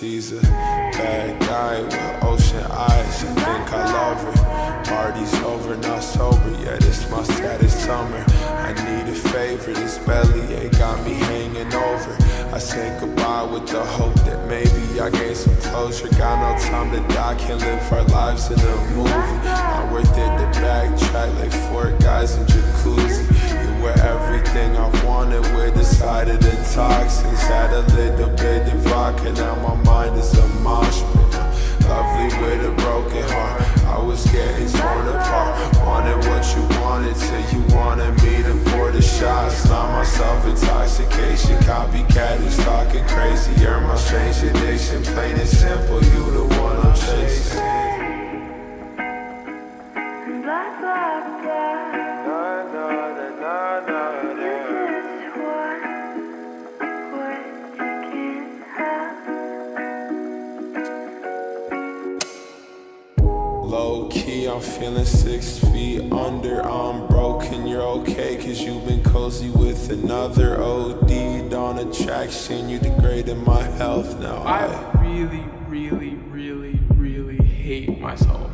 She's a bad guy with ocean eyes. I think I love her. Party's over, not sober yet. It's my saddest summer. I need a favor. This belly ain't got me say goodbye with the hope that maybe I gain some closure. Got no time to die, can't live our lives in a movie. Not worth it to backtrack like four guys in jacuzzi. You were everything I wanted with a side of the toxins. Had a little bit of vodka, now my mind is intoxication. Copycat who's talking crazy. You're my strange addiction. Plain and simple, you the one I'm chasing. Low key, I'm feeling six feet under. I'm broken, you're okay, cause you've been cozy with another OD'd on attraction. You degraded my health now. I I really, really, really, really hate myself.